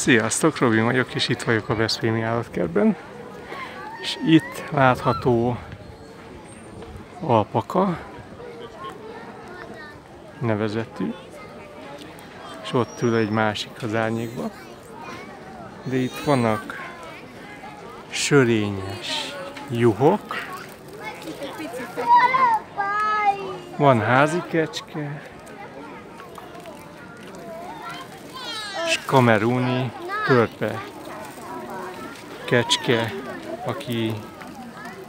Sziasztok, Robi vagyok, és itt vagyok a Veszprémi állatkertben. És itt látható alpaka nevezetű, és ott ül egy másik az árnyékba. De itt vannak sörényes juhok, van házi kecske, és kamerúni törpe kecske, aki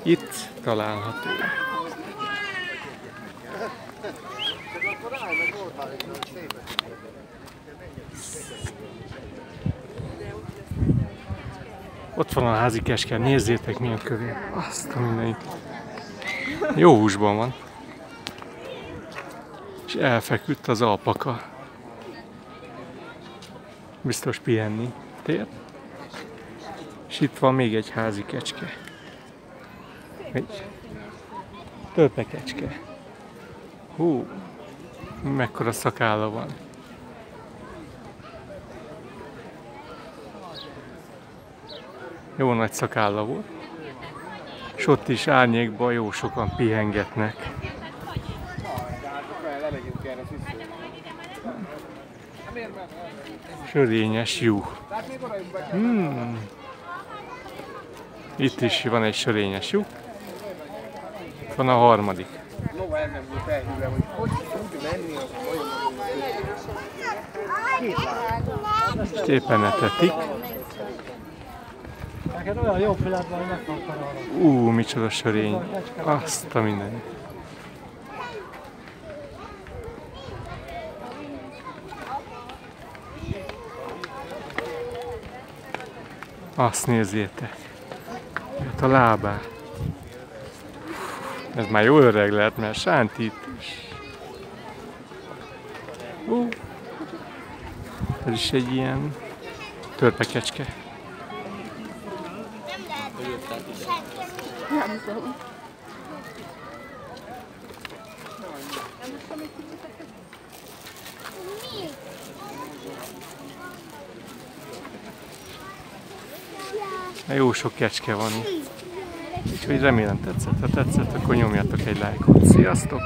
itt található. Ott van a házi keske, nézzétek milyen kövér. Azt a mindenit. Jó húsban van. És elfeküdt az alpaka. Biztos pihenni tér. És itt van még egy házi kecske. Egy törpe kecske. Hú, mekkora szakálla van. Jó nagy szakálla volt. És ott is árnyékban jó sokan pihengetnek. Sörényes juh. Hmm. Itt is van egy sörényes. Itt van a harmadik. Most éppen etetik. Neked olyan jó van, hogy megkaptad arra. Ú, micsoda sörény. Azt a minden. Azt nézzétek. Jött a lábát. Ez már jó öreg lehet, mert sántít is. Ú. Ez is egy ilyen törpekecske. Nem tudom. Jó sok kecske van itt. Úgyhogy remélem tetszett. Ha tetszett, akkor nyomjatok egy lájkot. Sziasztok!